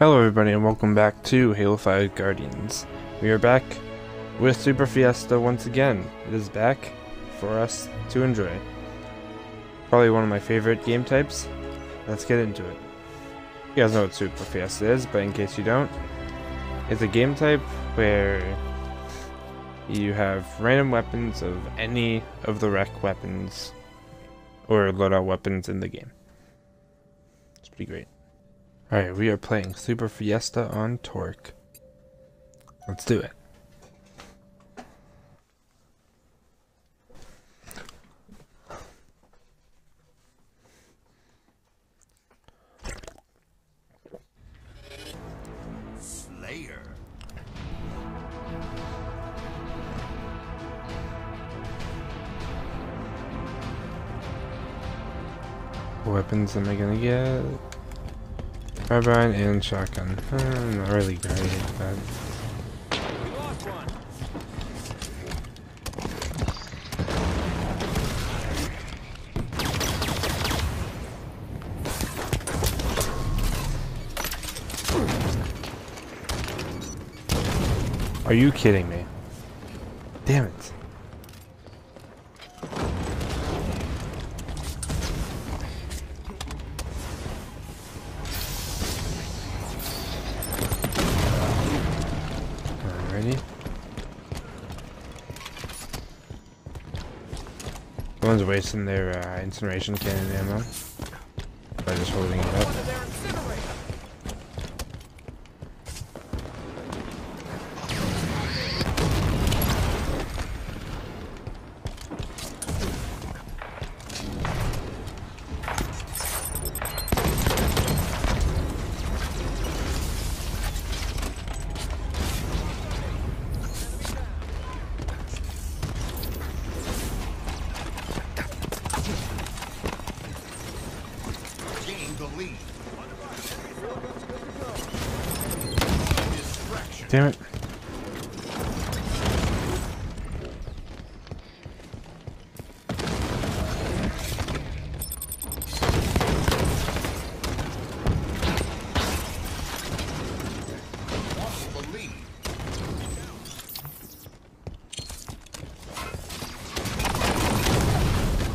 Hello everybody and welcome back to Halo 5 Guardians. We are back with Super Fiesta once again. It is back for us to enjoy. Probably one of my favorite game types. Let's get into it. You guys know what Super Fiesta is, but in case you don't, it's a game type where you have random weapons of any of the REQ weapons or loadout weapons in the game. It's pretty great. Alright, we are playing Super Fiesta on Torque. Let's do it. Slayer. What weapons am I gonna get? Carbine and shotgun. Uh, not really great, but are you kidding me? Damn it. Wasting their uh, incineration cannon ammo by just holding it up. Damn it.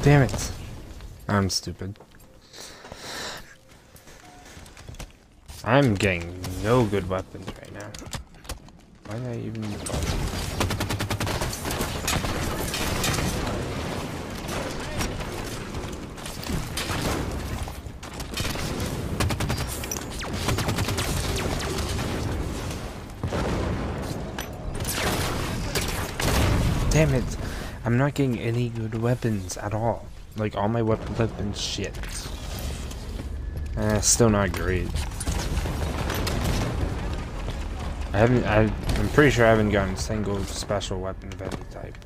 Damn it. I'm stupid. I'm getting no good weapons. Why did I even? Damn it. I'm not getting any good weapons at all. Like, all my weapons have been shit. Eh, still not great. I haven't, I, I'm pretty sure I haven't gotten a single special weapon of any type.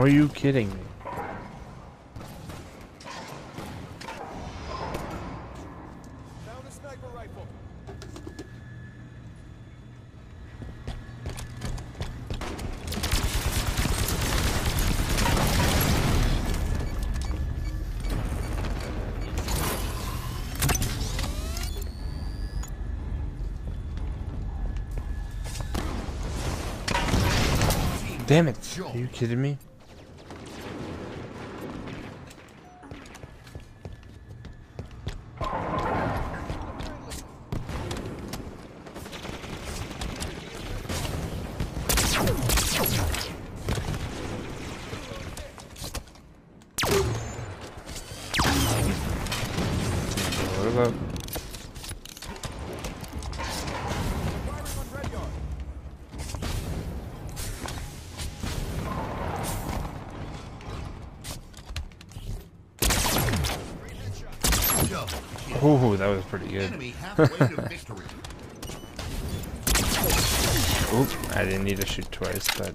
Are you kidding me? Damn it! Are you kidding me? What is that? Ooh, that was pretty good. Oop, I didn't need to shoot twice, but...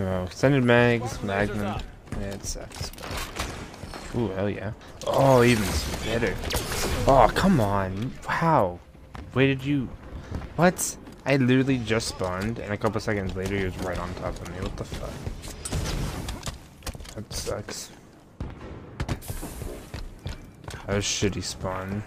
Oh, extended mags, magnum. Yeah, it sucks. Ooh, hell yeah. Oh, even better. Oh, come on. How? Where did you... What? I literally just spawned, and a couple seconds later he was right on top of me. What the fuck? That sucks. How shitty spawn.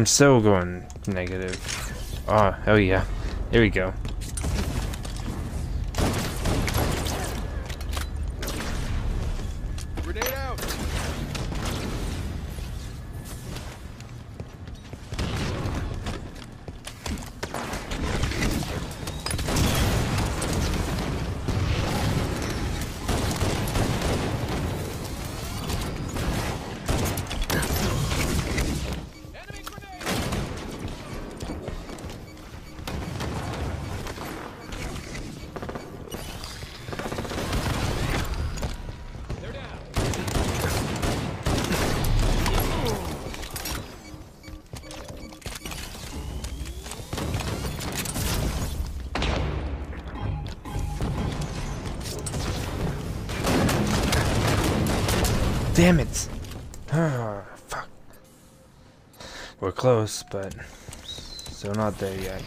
I'm still going negative. Oh, hell yeah. Here we go. Grenade out. Damn it! Ah, fuck. We're close, but still not there yet.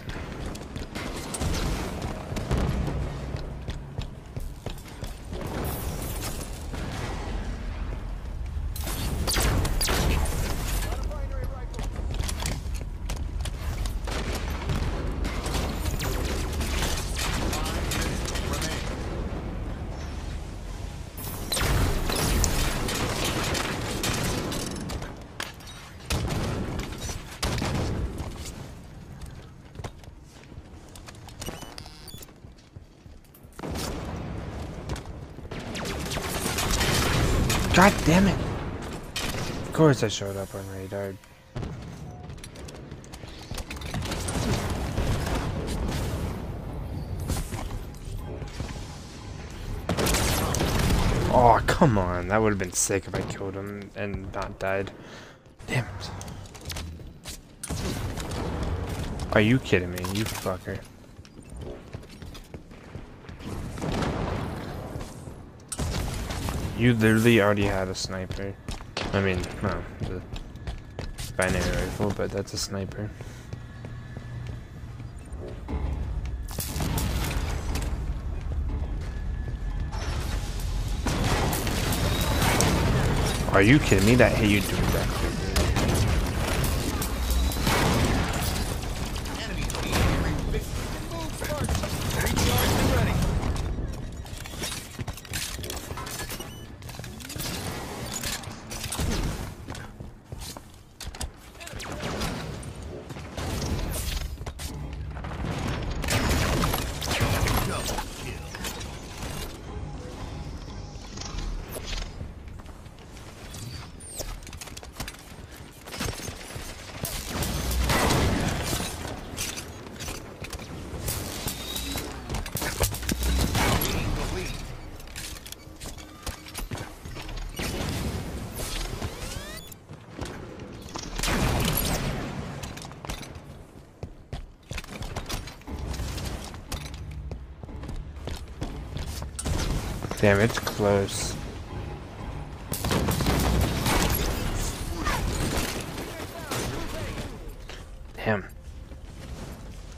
God damn it! Of course I showed up on radar. Oh, come on. That would have been sick if I killed him and not died. Damn it. Are you kidding me? You fucker. You literally already had a sniper. I mean, no, the binary rifle, but that's a sniper. Are you kidding me? That hit you doing that Damn, it's close. Damn.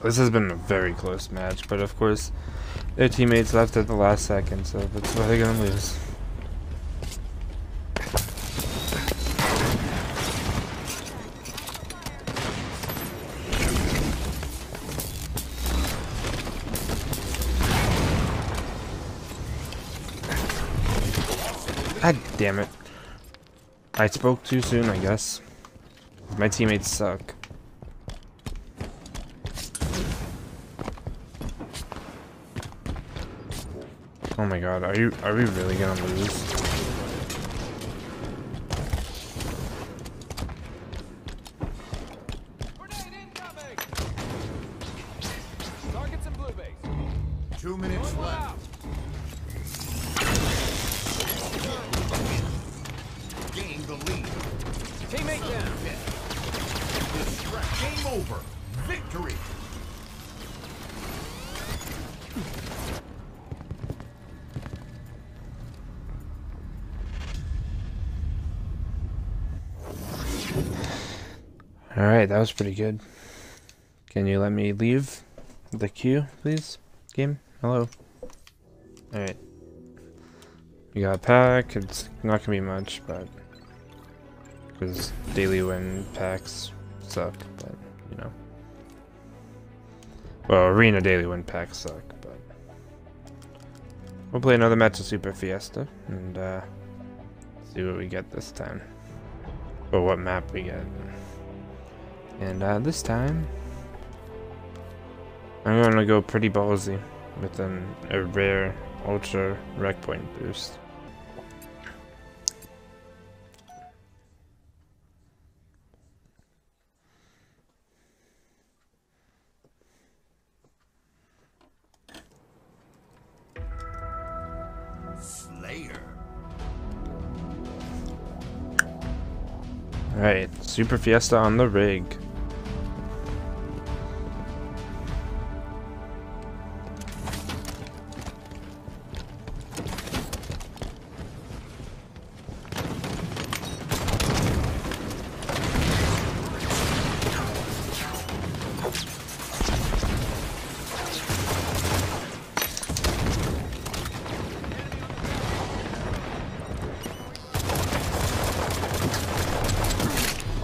This has been a very close match, but of course, their teammates left at the last second, so that's why they're gonna lose. I spoke too soon, I guess. My teammates suck. Oh my god, are you are we really gonna lose? Was pretty good. Can you let me leave the queue, please? Game? Hello? Alright. You got a pack, it's not gonna be much, but because daily win packs suck, but you know. Well, arena daily win packs suck, but we'll play another match of Super Fiesta and uh, see what we get this time, or what map we get. And uh, this time, I'm gonna go pretty ballsy with an, a rare ultra REQ point boost. Slayer. Alright, Super Fiesta on the rig.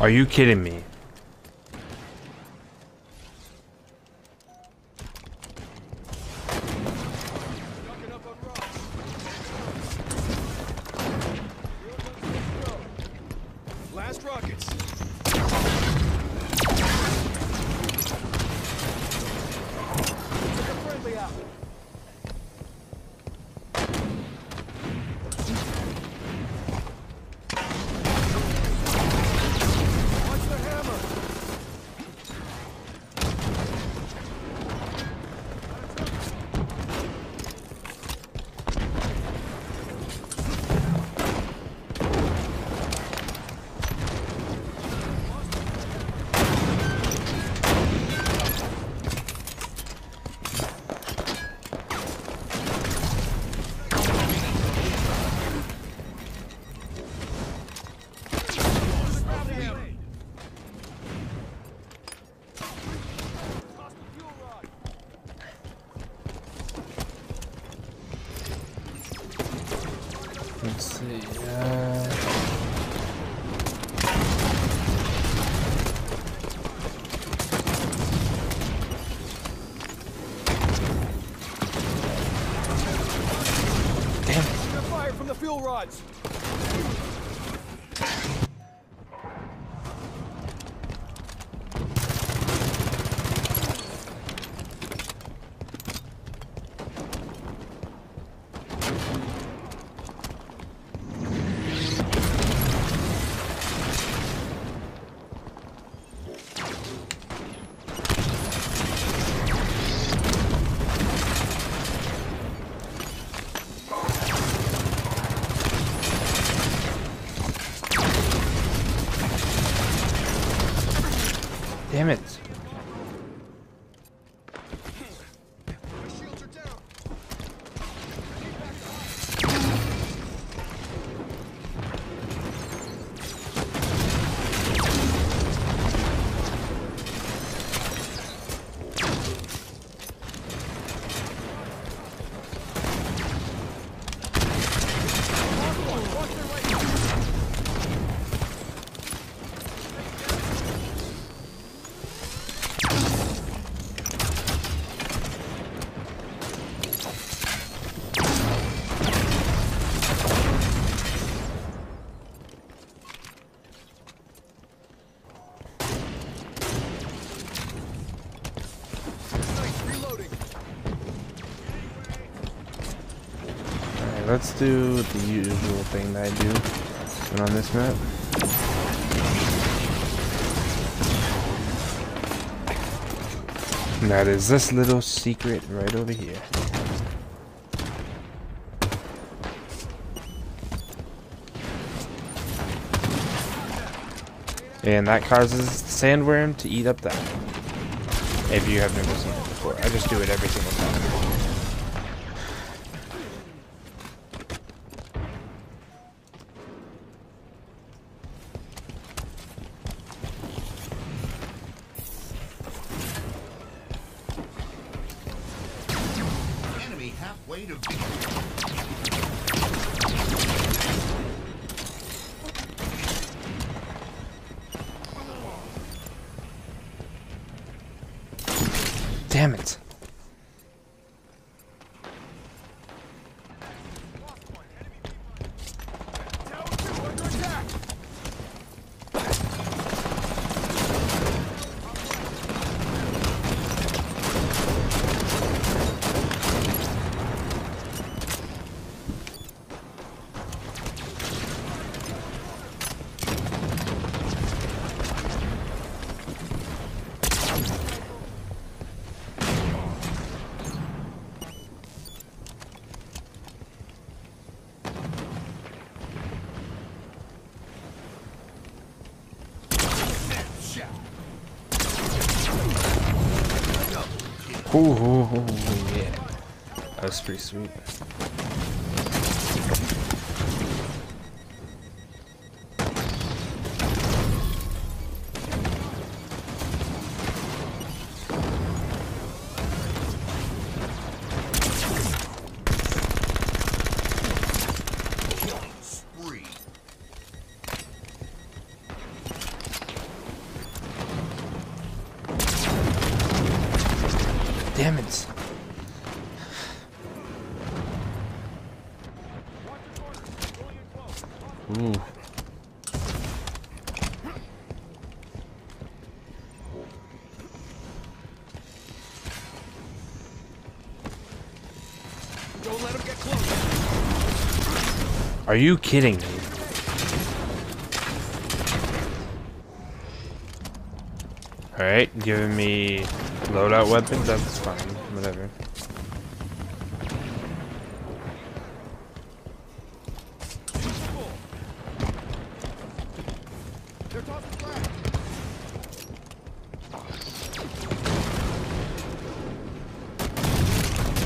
Are you kidding me? From let's do the usual thing that I do on this map. And that is this little secret right over here. And that causes the sandworm to eat up that. If you have never seen it before. I just do it every single time. Halfway to. Damn it. Yeah. That was pretty sweet. Are you kidding me? Alright, giving me loadout weapons, that's fine. Whatever.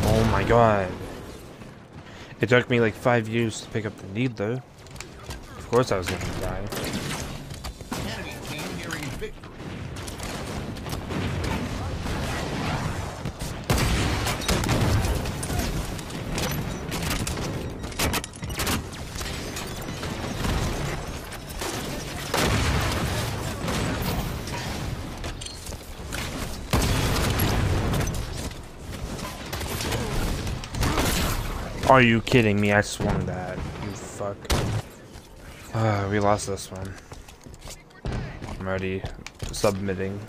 Oh my god. It took me like five years to pick up the need though. Of course I was gonna die. Are you kidding me? I swung that. You fuck. Ah, we lost this one. I'm already submitting.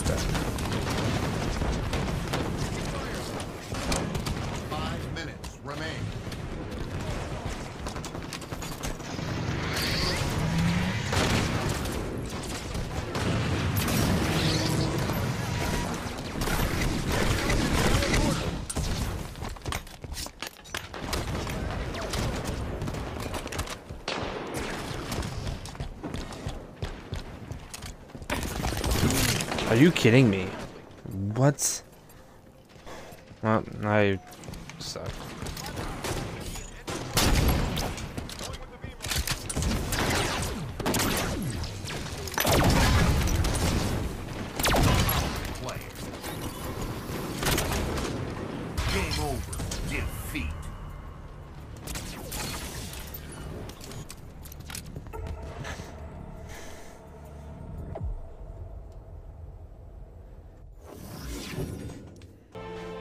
You kidding me? What? Well, I suck.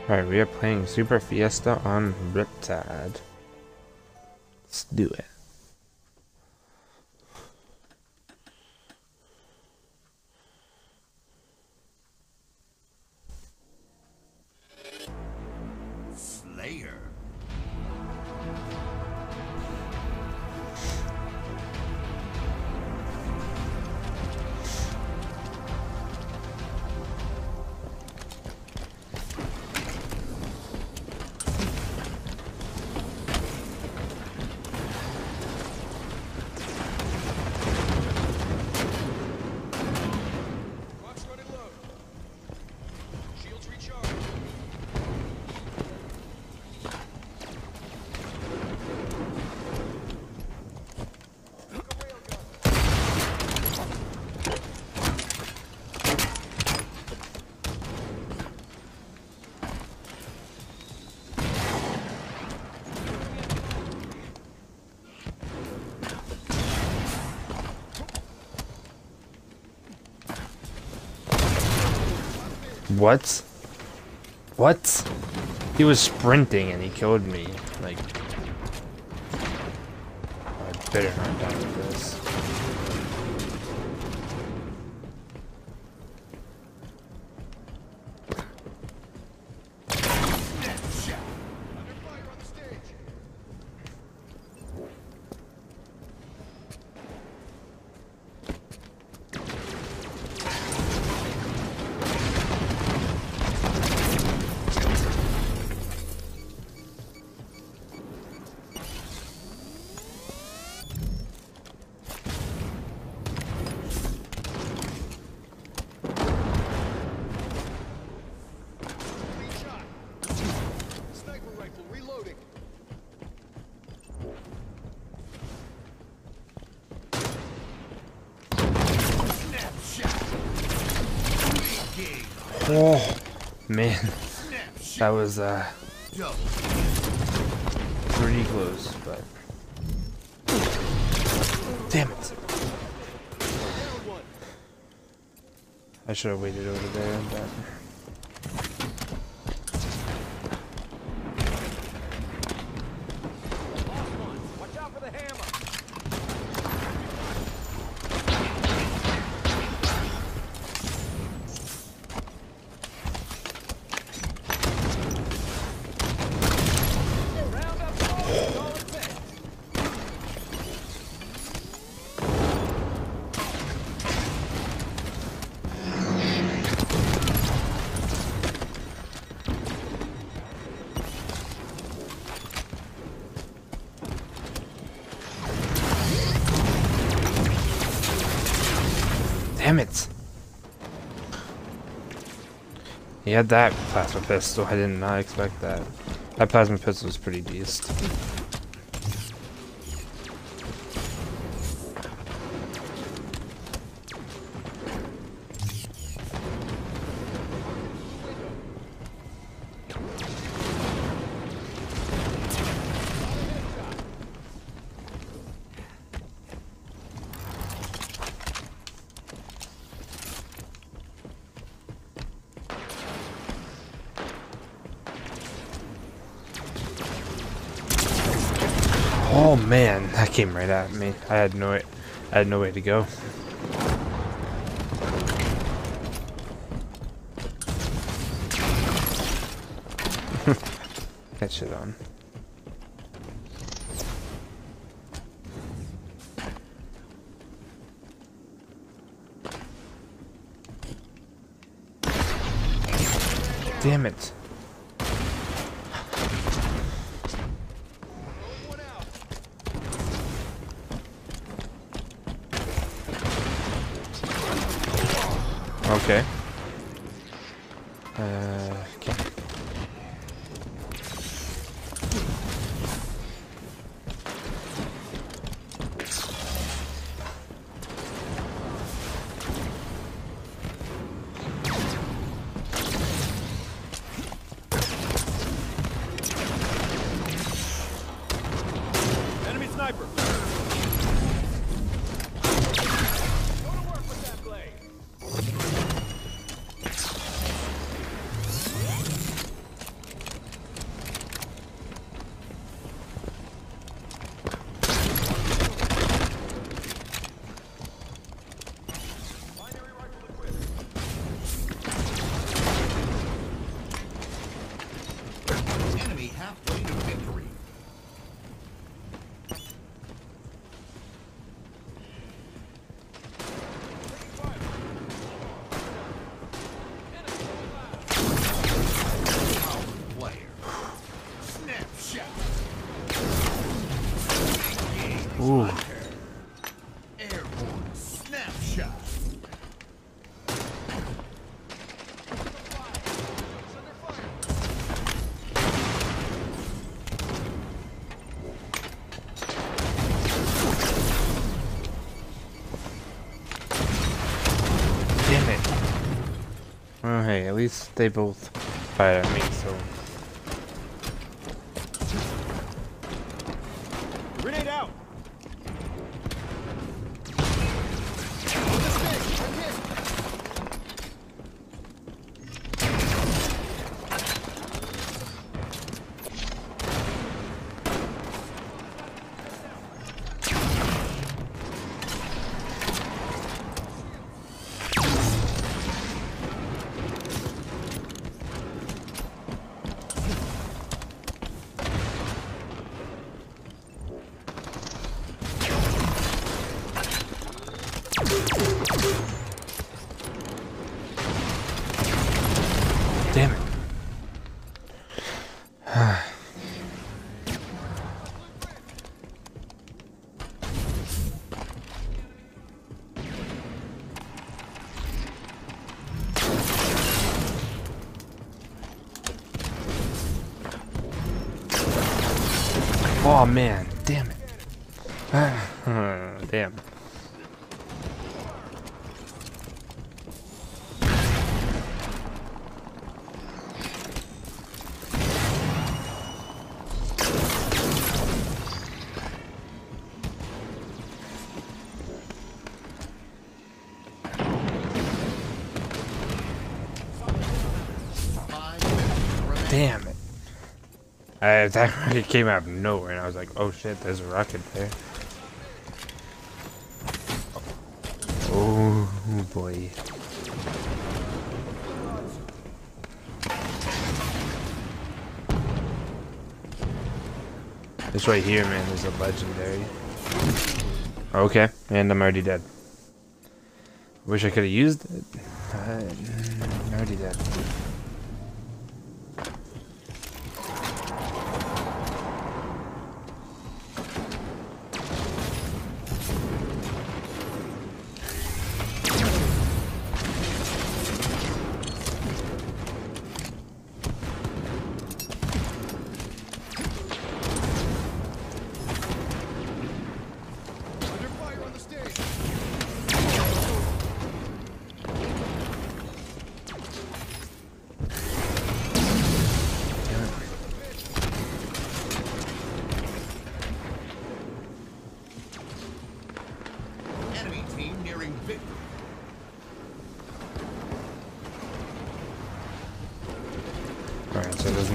Alright, we are playing Super Fiesta on Riptide. Let's do it. What? What? He was sprinting and he killed me. Like, I better not die Oh, man, that was uh pretty close, but. Damn it! I should have waited over there, but damn it! He had that plasma pistol. I did not expect that. That plasma pistol was pretty beast. Oh man, that came right at me. I had no, I had no way to go. that shit on. Damn it. Sniper. Least they both fired at me, so. Damn it. That rocket came out of nowhere and I was like, oh shit, there's a rocket there. Oh boy. This right here, man, is a legendary. Okay, and I'm already dead. Wish I could have used it. I'm already dead.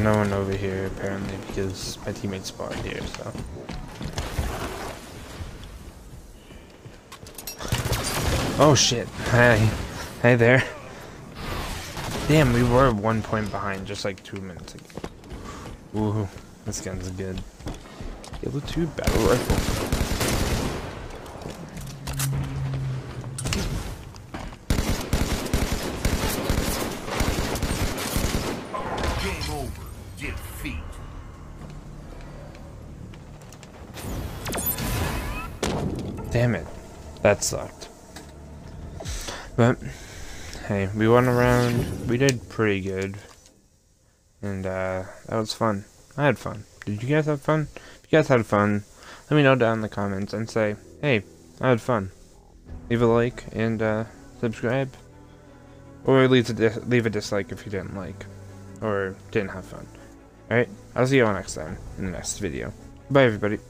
No one over here apparently because my teammates spawned here, so. Oh shit. Hey. Hey there. Damn, we were one point behind just like two minutes ago. Ooh, this gun's good. Halo 2 battle rifle. That sucked. But, hey, we went around. We did pretty good. And, uh, that was fun. I had fun. Did you guys have fun? If you guys had fun, let me know down in the comments and say, hey, I had fun. Leave a like and, uh, subscribe. Or leave a, leave a dislike if you didn't like. Or didn't have fun. Alright, I'll see you all next time in the next video. Bye, everybody.